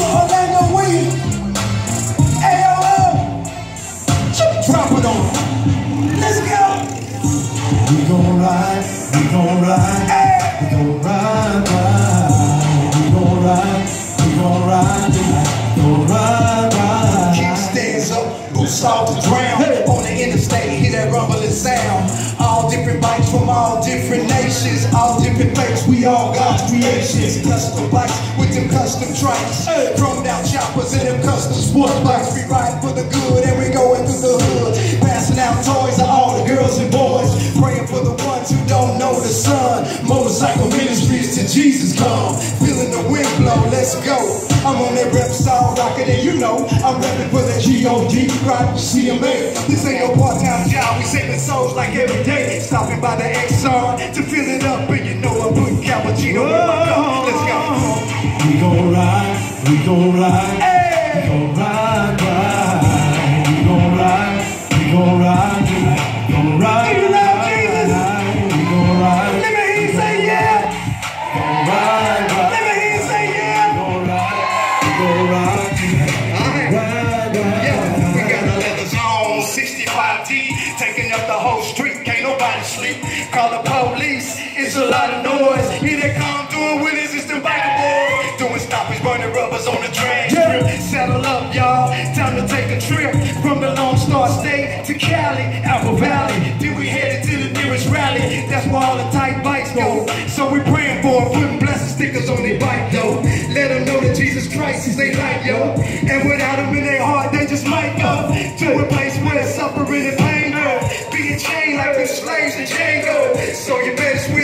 Orlando Weed. AOL. We gon' ride. We gon' ride. We gon' ride, ride. We gon' ride. We gon' ride. We ride, ride. Kick stands up. Boots off the ground. Hey. On hear that rumbling sound. All different bikes from all different nations, all different faiths. We all God's creations. Custom bikes with them custom trikes. Chromed out choppers and them custom sports bikes. We ride for the good and we going through the hood. Passing out toys to all the girls and boys. Praying for the ones who don't know the sun. Motorcycle ministries till Jesus come. Feeling the wind blow, let's go. I'm on that rep star rocket and you know I'm repping for that G-O-D, right? CMA. This ain't no part-time job, we saving souls like every day. Stopping by the XR to fill it up and you know I'm putting cappuccino in my cup. Let's go. We gon' ride, we gon' ride, Hey! we gon' ride. 65T, taking up the whole street, can't nobody sleep. Call the police, it's a lot of noise. Here they come doing wheelies, it's the biker boys. Doing stoppage, burning rubbers on the strip. Settle up, y'all, time to take a trip. From the Lone Star State to Cali, Apple Valley. Then we headed to the nearest rally, that's where all the tight bikes go. So we praying for 'em, putting blessing stickers on their to a place where suffering and pain go. Being chained like we're slaves in Django. So you better switch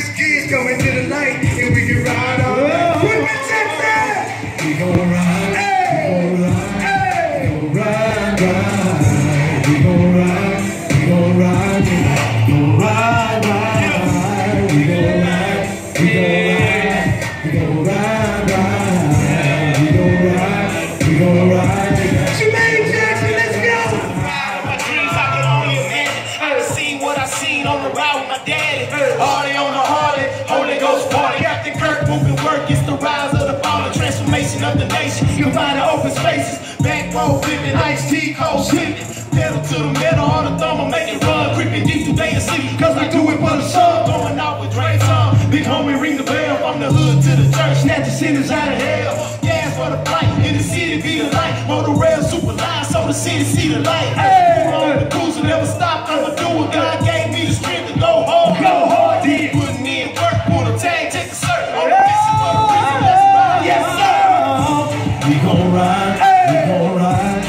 back cold flipping, ice tea cold slipping. Pedal to the metal on the thumb, I make it run. Creeping deep through day and sleep, cause I do it for the sun. Going out with Dre Tom, big homie ring the bell. From the hood to the church, snatch the sinners out of hell. Gas for the flight, in the city be the light. Motor rail super line, so the city see the light. Hey, on the cruiser, never stop, I'ma do it. God gave me the strength to go hard. Go hard, yeah. Putting in work, on the tag, take a search. On the mission oh, for the prison, let's. Yes, sir. We gon' ride. We gon' ride,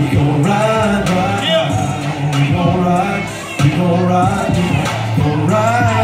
we gon' ride, ride, yeah. we gon' ride, we gon' ride, we gon' ride.